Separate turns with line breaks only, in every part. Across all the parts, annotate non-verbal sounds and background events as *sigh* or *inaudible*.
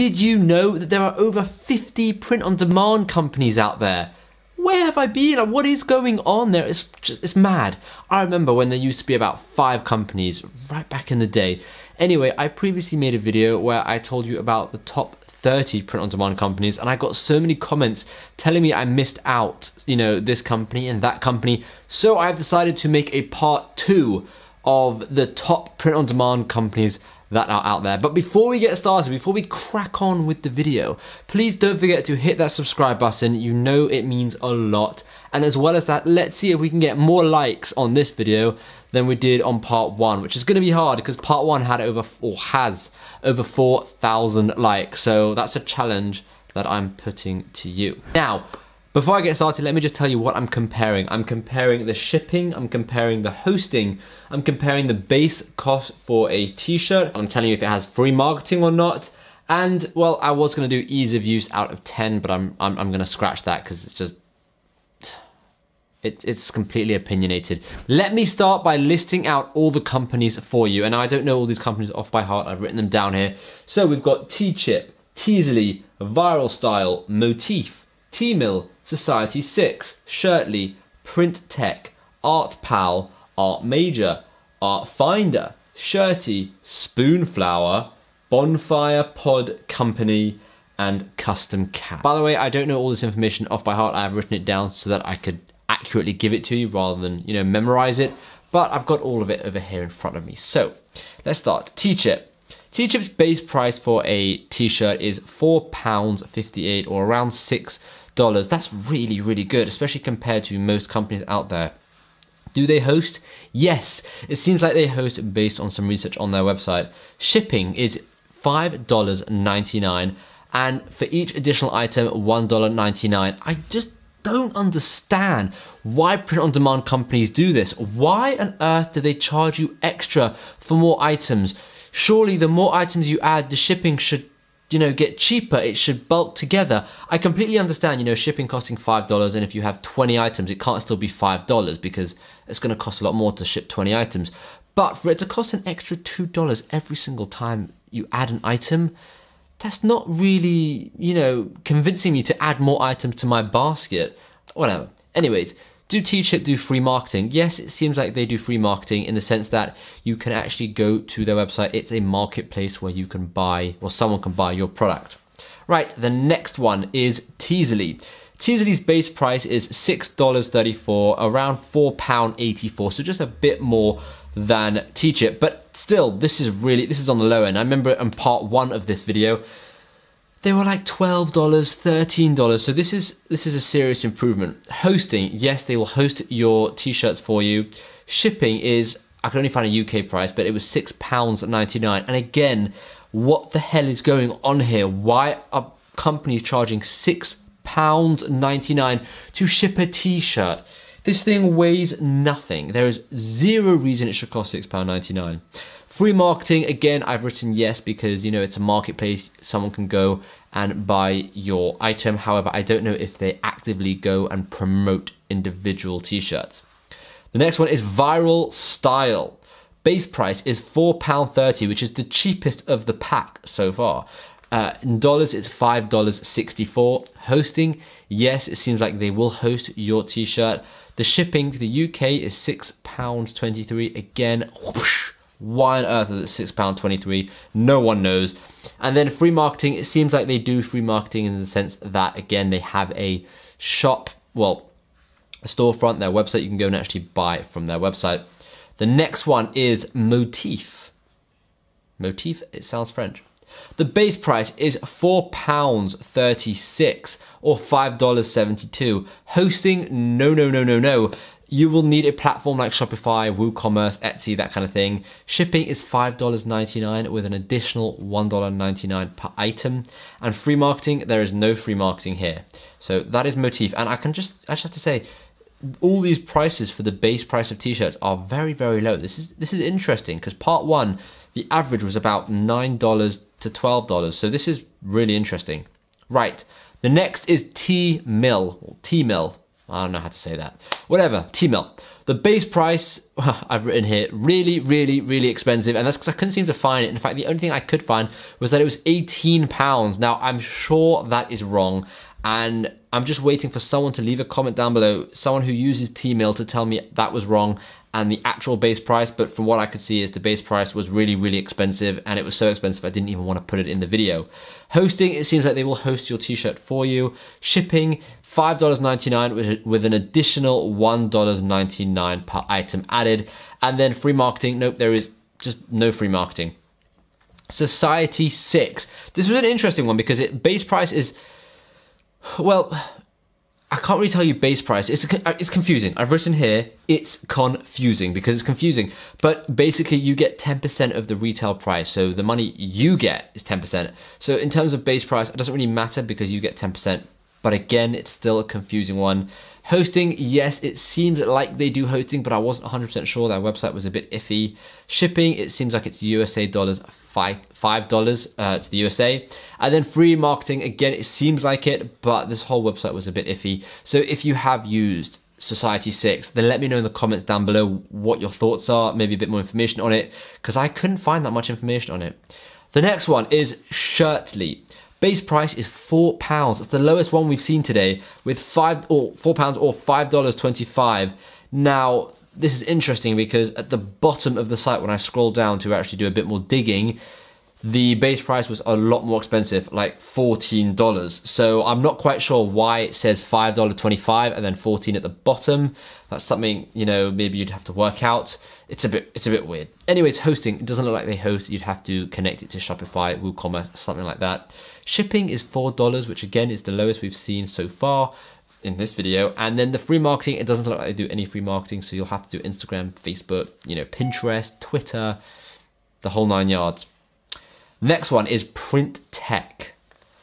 Did you know that there are over 50 print on demand companies out there? Where have I been? What is going on there? It's just, it's mad. I remember when there used to be about five companies right back in the day. Anyway, I previously made a video where I told you about the top 30 print on demand companies and I got so many comments telling me I missed out, you know, this company and that company. So I've decided to make a part 2 of the top print on demand companies that are out there. But before we get started, before we crack on with the video, please don't forget to hit that subscribe button. You know it means a lot. And as well as that, let's see if we can get more likes on this video than we did on part one, which is going to be hard because part one had over or has over 4,000 likes. So that's a challenge that I'm putting to you. Now, before I get started, let me just tell you what I'm comparing. I'm comparing the shipping, I'm comparing the hosting, I'm comparing the base cost for a t-shirt. I'm telling you if it has free marketing or not. And well, I was gonna do ease of use out of 10, but I'm I'm, I'm gonna scratch that because it's just it, it's completely opinionated. Let me start by listing out all the companies for you. And I don't know all these companies off by heart. I've written them down here. So we've got Teechip, Teezily, Viral Style, Motif, Teemill, Society 6, Shirtly, Print Tech, Art Pal, Art Major, Art Finder, Shirtee, Spoonflower, Bonfire Pod Company, and Custom Cat. By the way, I don't know all this information off by heart. I've written it down so that I could accurately give it to you rather than, you know, memorize it. But I've got all of it over here in front of me. So let's start. Teechip. Teechip's base price for a t-shirt is £4.58 or around $6. That's really, really good, especially compared to most companies out there. Do they host? Yes. It seems like they host based on some research on their website. Shipping is $5.99 and for each additional item $1.99. I just don't understand why print on demand companies do this. Why on earth do they charge you extra for more items? Surely the more items you add, the shipping should you know get cheaper it should bulk together i completely understand you know shipping costing five dollars and if you have 20 items it can't still be five dollars because it's going to cost a lot more to ship 20 items but for it to cost an extra two dollars every single time you add an item that's not really, you know, convincing me to add more items to my basket. Whatever. Anyways, do Teechip do free marketing? Yes, it seems like they do free marketing in the sense that you can actually go to their website. It's a marketplace where you can buy, or someone can buy your product. Right, the next one is Teezily. Teezily's base price is $6.34, around £4.84, so just a bit more than Teechip. But still, this is really, this is on the low end. I remember in part one of this video, they were like $12, $13. So this is, this is a serious improvement. Hosting, yes, they will host your t-shirts for you. Shipping is, I could only find a UK price, but it was £6.99. And again, what the hell is going on here? Why are companies charging £6.99 to ship a t-shirt? This thing weighs nothing. There is zero reason it should cost £6.99. Free marketing, again, I've written yes because, you know, it's a marketplace. Someone can go and buy your item. However, I don't know if they actively go and promote individual t-shirts. The next one is Viral Style. Base price is £4.30, which is the cheapest of the pack so far. Uh, in dollars, it's $5.64. Hosting, yes, it seems like they will host your t shirt. The shipping to the UK is £6.23. Again, whoosh, why on earth is it £6.23? No one knows. And then free marketing, it seems like they do free marketing in the sense that, again, they have a shop, well, a storefront, their website, you can go and actually buy from their website. The next one is Motif. Motif, it sounds French. The base price is £4.36 or $5.72. Hosting, no, no, no, no, no. You will need a platform like Shopify, WooCommerce, Etsy, that kind of thing. Shipping is $5.99 with an additional $1.99 per item. And free marketing, there is no free marketing here. So that is Motif. And I can just, I just have to say, all these prices for the base price of t-shirts are very, very low. This is this is interesting because part one, the average was about nine dollars to $12. So this is really interesting. Right, the next is Teemill, Teemill. I don't know how to say that. Whatever, T-Melt. The base price, *laughs* I've written here, really, really, really expensive. And that's because I couldn't seem to find it. In fact, the only thing I could find was that it was 18 pounds. Now, I'm sure that is wrong. And I'm just waiting for someone to leave a comment down below, someone who uses T-Mail to tell me that was wrong and the actual base price, but from what I could see is the base price was really, really expensive and it was so expensive I didn't even want to put it in the video. Hosting, it seems like they will host your t-shirt for you. Shipping, $5.99 with an additional $1.99 per item added. And then free marketing, nope, there is just no free marketing. Society 6. This was an interesting one because it base price is well, I can't really tell you base price. It's uh, it's confusing. I've written here it's confusing because it's confusing. But basically, you get 10% of the retail price. So the money you get is 10%. So in terms of base price, it doesn't really matter because you get 10%. But again, it's still a confusing one. Hosting, yes, it seems like they do hosting, but I wasn't 100% sure. Their website was a bit iffy. Shipping, it seems like it's USA dollars five dollars uh, to the USA, and then free marketing again. It seems like it, but this whole website was a bit iffy. So if you have used Society 6, then let me know in the comments down below what your thoughts are, maybe a bit more information on it, because I couldn't find that much information on it. The next one is Shirtly. Base price is four pounds. It's the lowest one we've seen today, with five or four pounds or five dollars twenty-five. Now this is interesting because at the bottom of the site, when I scroll down to actually do a bit more digging, the base price was a lot more expensive, like $14. So I'm not quite sure why it says $5.25 and then 14 at the bottom. That's something, you know, maybe you'd have to work out. It's a bit it's a bit weird. Anyways, hosting, it doesn't look like they host. You'd have to connect it to Shopify, WooCommerce, something like that. Shipping is $4, which again is the lowest we've seen so far in this video. And then the free marketing, it doesn't look like they do any free marketing. So you'll have to do Instagram, Facebook, you know, Pinterest, Twitter, the whole nine yards. Next one is Print Tech.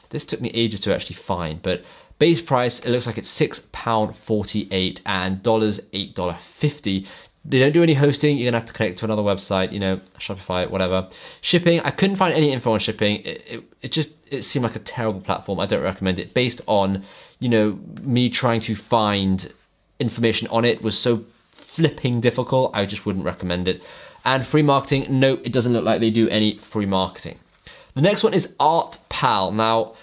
This took me ages to actually find, but base price, it looks like it's £6.48 and dollars $8.50. They don't do any hosting. You're gonna have to connect to another website, you know, Shopify, whatever. Shipping, I couldn't find any info on shipping. It, it, it just it seemed like a terrible platform. I don't recommend it. Based on, you know, me trying to find information on it was so flipping difficult. I just wouldn't recommend it. And free marketing, no, it doesn't look like they do any free marketing. The next one is ArtPal. Now,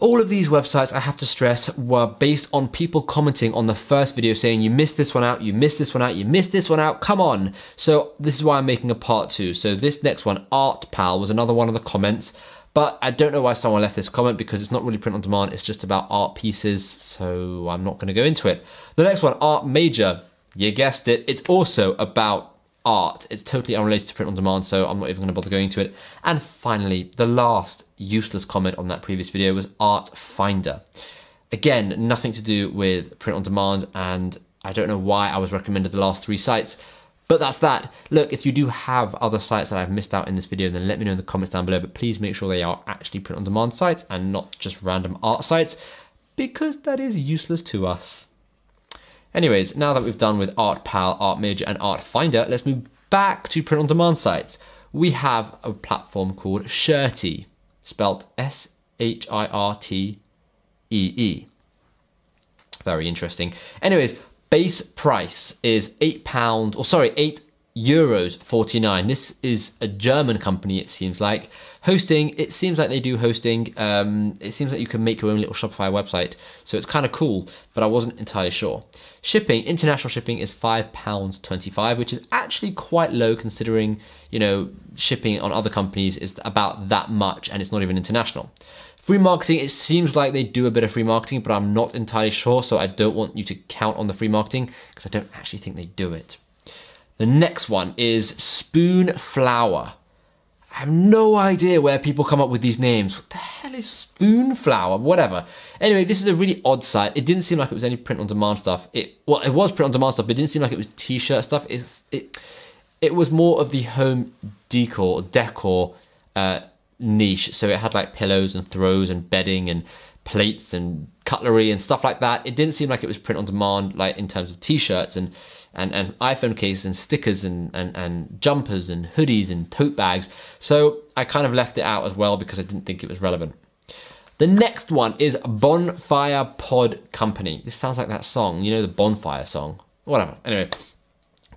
all of these websites, I have to stress, were based on people commenting on the first video saying, you missed this one out, you missed this one out, you missed this one out, come on. So this is why I'm making a part two. So this next one, Art Pal, was another one of the comments. But I don't know why someone left this comment because it's not really print on demand, it's just about art pieces, so I'm not going to go into it. The next one, Art Major. You guessed it, it's also about art. It's totally unrelated to print on demand, so I'm not even going to bother going into it. And finally, the last useless comment on that previous video was Art Finder. Again, nothing to do with print on demand, and I don't know why I was recommended the last three sites. But that's that. Look, if you do have other sites that I've missed out in this video, then let me know in the comments down below. But please make sure they are actually print on demand sites and not just random art sites, because that is useless to us. Anyways, now that we've done with ArtPal, Art Major, and Art Finder, let's move back to print on demand sites. We have a platform called Shirtee, spelled S H I R T E E. Very interesting. Anyways, base price is eight pound, or sorry, eight euros 49 this is a german company it seems like. Hosting it seems like they do hosting. Um, it seems like you can make your own little shopify website. So it's kind of cool but i wasn't entirely sure. Shipping international shipping is five pounds 25 which is actually quite low considering you know shipping on other companies is about that much and it's not even international. Free marketing, it seems like they do a bit of free marketing, but I'm not entirely sure, so I don't want you to count on the free marketing because I don't actually think they do it. The next one is Spoonflower. I have no idea where people come up with these names. What the hell is Spoonflower? Whatever. Anyway, this is a really odd site. It didn't seem like it was any print on demand stuff. It well, it was print on demand stuff, but it didn't seem like it was t-shirt stuff. It's it it was more of the home decor decor uh, niche. So it had like pillows and throws and bedding and plates and cutlery and stuff like that. It didn't seem like it was print on demand, like in terms of t-shirts and and, and iPhone cases and stickers and, and, and jumpers and hoodies and tote bags. So I kind of left it out as well because I didn't think it was relevant. The next one is Bonfire Pod Company. This sounds like that song, you know, the Bonfire song. Whatever. Anyway,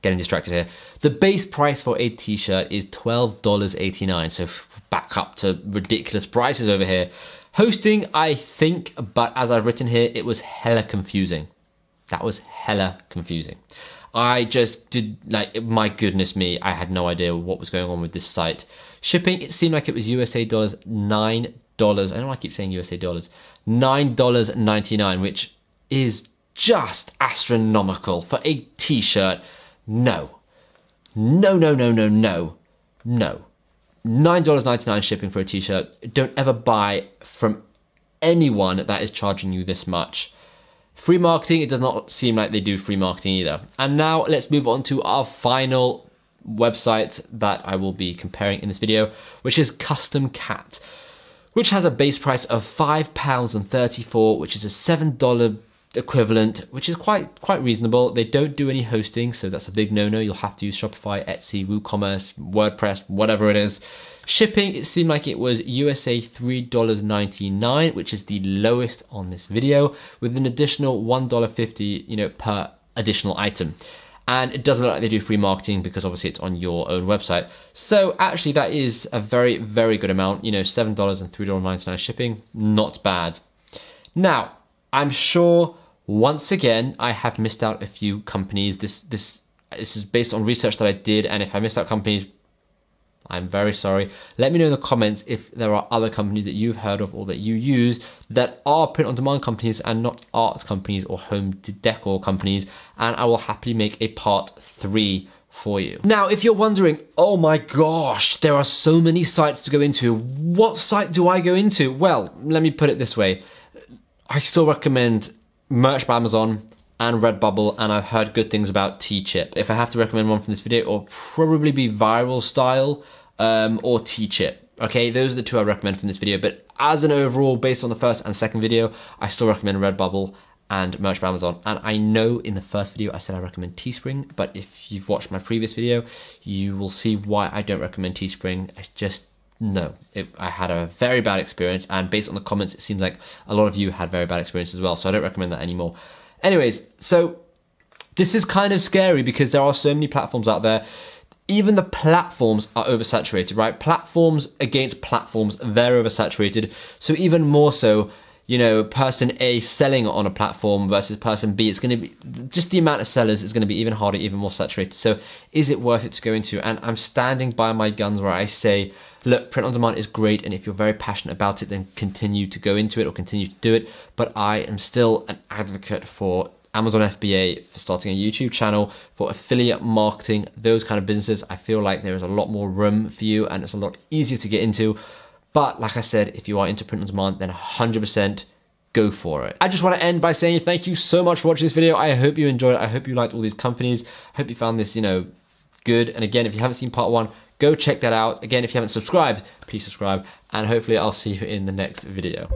getting distracted here. The base price for a t-shirt is $12.89. So back up to ridiculous prices over here. Hosting, I think, but as I've written here, it was hella confusing. That was hella confusing. I just did like my goodness me, I had no idea what was going on with this site. Shipping, it seemed like it was USA dollars nine dollars. I know I keep saying USA dollars. Nine dollars ninety nine, which is just astronomical for a t-shirt. No. No, no, no, no, no. No. $9.99 shipping for a t-shirt. Don't ever buy from anyone that is charging you this much. Free marketing, it does not seem like they do free marketing either. And now let's move on to our final website that I will be comparing in this video, which is Custom Cat, which has a base price of £5.34, which is a $7 equivalent, which is quite quite reasonable. They don't do any hosting, so that's a big no-no. You'll have to use Shopify, Etsy, WooCommerce, WordPress, whatever it is. Shipping, it seemed like it was USA $3.99, which is the lowest on this video, with an additional $1.50, you know, per additional item. And it doesn't look like they do free marketing because obviously it's on your own website. So actually that is a very, very good amount. You know, $7 and $3.99 shipping, not bad. Now, I'm sure once again, I have missed out a few companies. This this this is based on research that I did, and if I missed out companies, I'm very sorry. Let me know in the comments if there are other companies that you've heard of or that you use that are print on demand companies and not art companies or home decor companies, and I will happily make a part three for you. Now, if you're wondering, oh my gosh, there are so many sites to go into, what site do I go into? Well, let me put it this way. I still recommend merch by Amazon and Redbubble, and I've heard good things about Teechip. If I have to recommend one from this video, it'll probably be Viral Style um, or Teechip. Okay, those are the two I recommend from this video. But as an overall, based on the first and second video, I still recommend Redbubble and merch by Amazon. And I know in the first video I said I recommend Teespring, but if you've watched my previous video, you will see why I don't recommend Teespring. I just no, it, I had a very bad experience, and based on the comments, it seems like a lot of you had very bad experiences as well. So I don't recommend that anymore. Anyways, so this is kind of scary because there are so many platforms out there. Even the platforms are oversaturated, right? Platforms against platforms, they're oversaturated. So even more so, you know, person A selling on a platform versus person B, it's going to be just the amount of sellers is going to be even harder, even more saturated. So, is it worth it to go into? And I'm standing by my guns where I say, look, print on demand is great, and if you're very passionate about it, then continue to go into it or continue to do it. But I am still an advocate for Amazon FBA for starting a YouTube channel, for affiliate marketing, those kind of businesses. I feel like there is a lot more room for you and it's a lot easier to get into. But like I said, if you are into print on demand, then 100% go for it. I just want to end by saying thank you so much for watching this video. I hope you enjoyed it. I hope you liked all these companies. I hope you found this, you know, good. And again, if you haven't seen part one, go check that out. Again, if you haven't subscribed, please subscribe. And hopefully I'll see you in the next video.